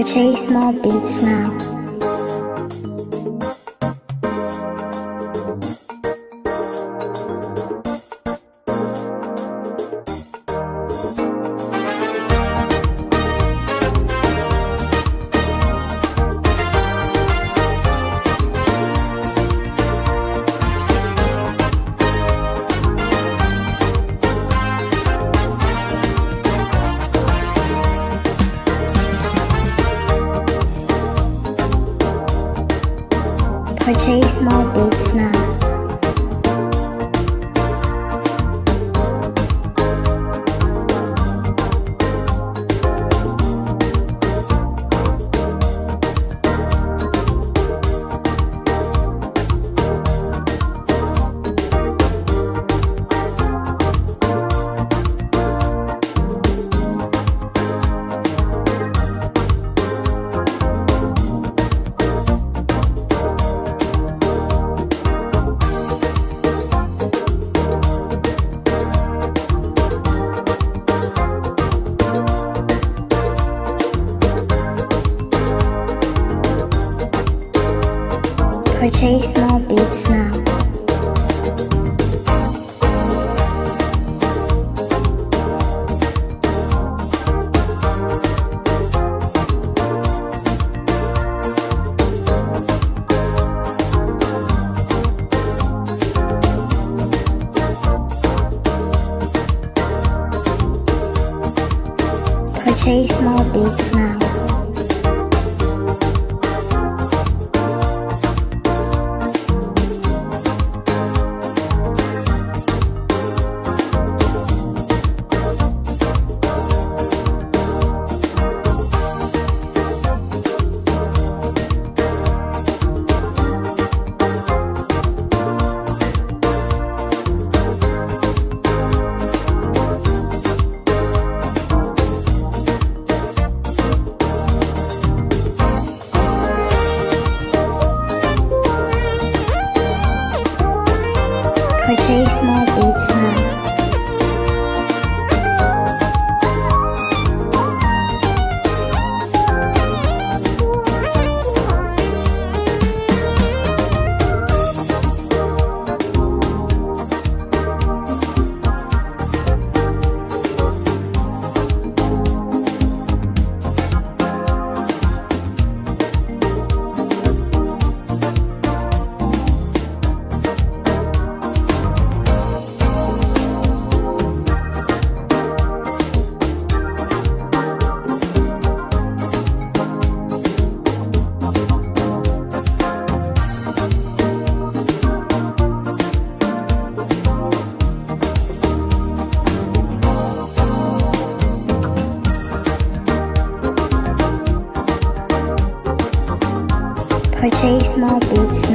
purchase small beats now. chase my big now. Purchase more beats now. small big smile. Beats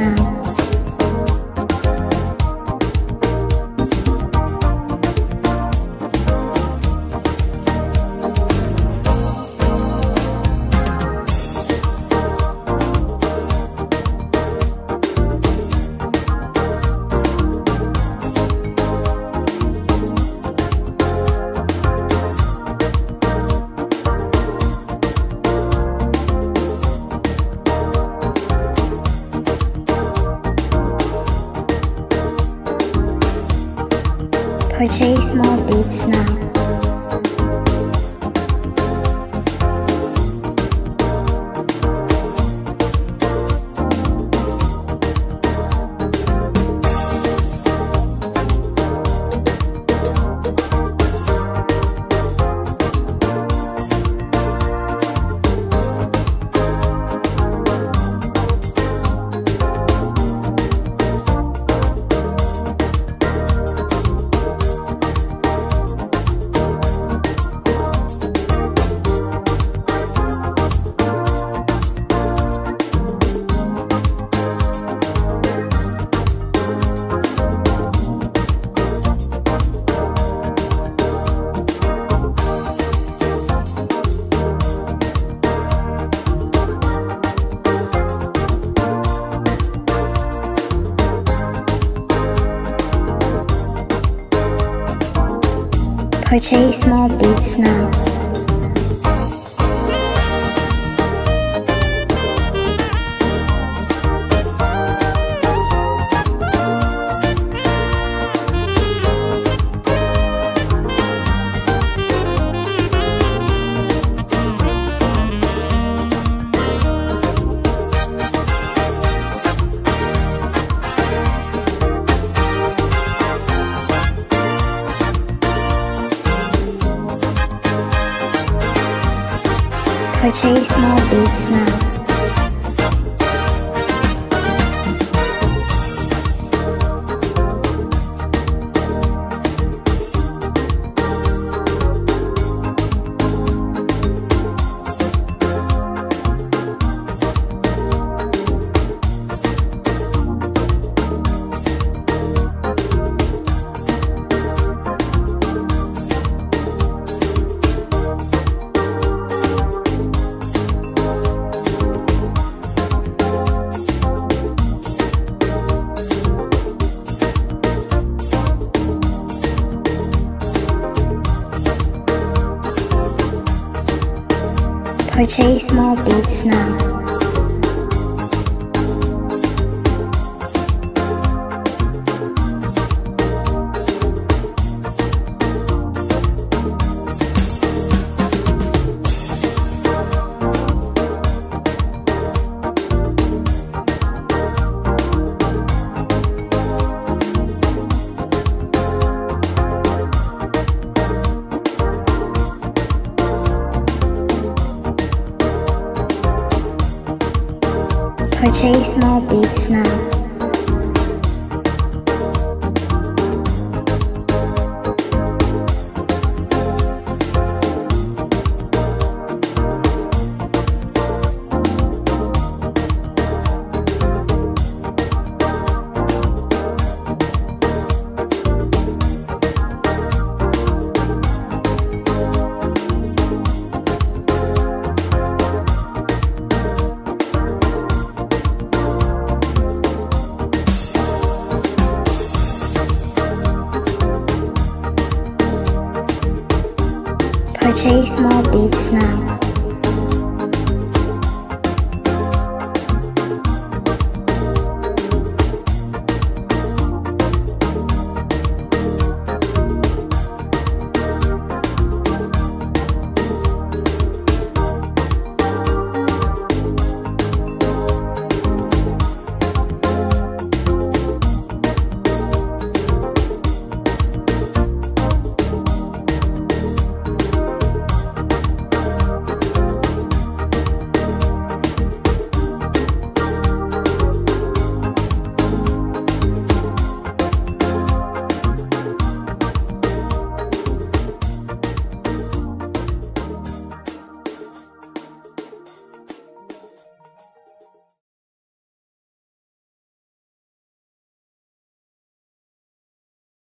Purchase more beats now. Purchase more beats now. Purchase more beats now. Purchase more beats now. Purchase more beats now. Purchase more beats now.